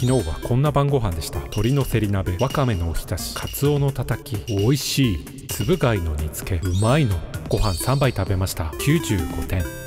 昨日はこんな晩ご飯でした。鶏のせり鍋わかめのおひたしカツオのたたき美味しいつぶ貝の煮付けうまいのご飯3杯食べました。95点。